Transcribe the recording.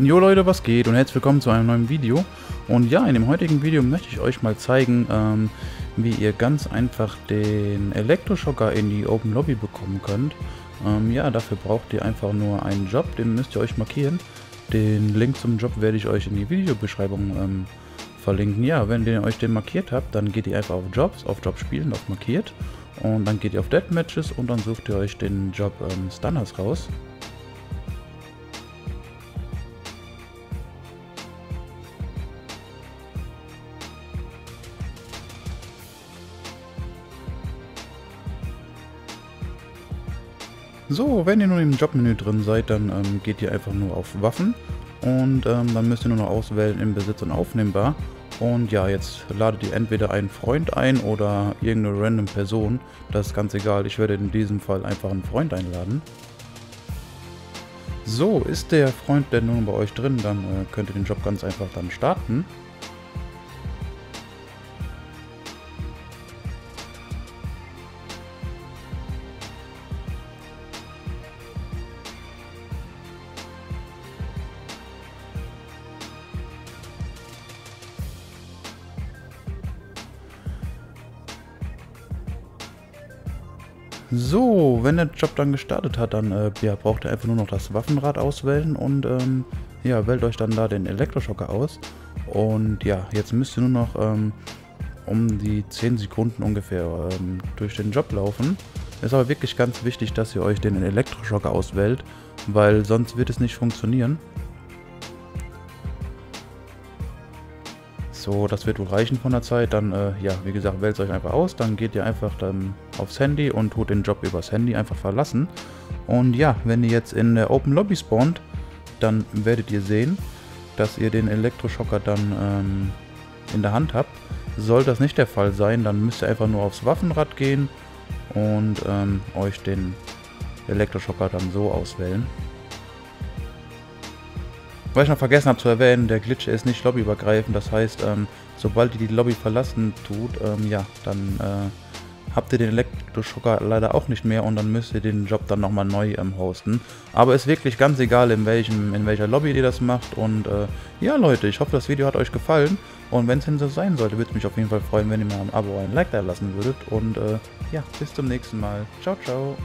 Jo Leute, was geht und herzlich willkommen zu einem neuen Video. Und ja, in dem heutigen Video möchte ich euch mal zeigen, ähm, wie ihr ganz einfach den Elektroschocker in die Open Lobby bekommen könnt. Ähm, ja, dafür braucht ihr einfach nur einen Job, den müsst ihr euch markieren. Den Link zum Job werde ich euch in die Videobeschreibung ähm, verlinken. Ja, wenn ihr euch den markiert habt, dann geht ihr einfach auf Jobs, auf Job spielen, auf markiert. Und dann geht ihr auf Deathmatches und dann sucht ihr euch den Job ähm, Stunners raus. So, wenn ihr nun im Jobmenü drin seid, dann ähm, geht ihr einfach nur auf Waffen und ähm, dann müsst ihr nur noch auswählen im Besitz und aufnehmbar. Und ja, jetzt ladet ihr entweder einen Freund ein oder irgendeine random Person. Das ist ganz egal, ich werde in diesem Fall einfach einen Freund einladen. So, ist der Freund denn nun bei euch drin, dann äh, könnt ihr den Job ganz einfach dann starten. So, wenn der Job dann gestartet hat, dann äh, ja, braucht ihr einfach nur noch das Waffenrad auswählen und ähm, ja, wählt euch dann da den Elektroschocker aus. Und ja, jetzt müsst ihr nur noch ähm, um die 10 Sekunden ungefähr ähm, durch den Job laufen. Ist aber wirklich ganz wichtig, dass ihr euch den Elektroschocker auswählt, weil sonst wird es nicht funktionieren. So, das wird wohl reichen von der Zeit. Dann, äh, ja, wie gesagt, wählt es euch einfach aus. Dann geht ihr einfach dann aufs Handy und tut den Job übers Handy einfach verlassen. Und ja, wenn ihr jetzt in der Open Lobby spawnt, dann werdet ihr sehen, dass ihr den Elektroschocker dann ähm, in der Hand habt. Soll das nicht der Fall sein, dann müsst ihr einfach nur aufs Waffenrad gehen und ähm, euch den Elektroschocker dann so auswählen. Was ich noch vergessen habe zu erwähnen, der Glitch ist nicht lobbyübergreifend. Das heißt, ähm, sobald ihr die Lobby verlassen tut, ähm, ja, dann äh, habt ihr den Elektroschocker leider auch nicht mehr und dann müsst ihr den Job dann nochmal neu ähm, hosten. Aber ist wirklich ganz egal, in, welchem, in welcher Lobby ihr das macht. Und äh, ja, Leute, ich hoffe, das Video hat euch gefallen. Und wenn es denn so sein sollte, würde es mich auf jeden Fall freuen, wenn ihr mir ein Abo, ein Like da lassen würdet. Und äh, ja, bis zum nächsten Mal. Ciao, ciao.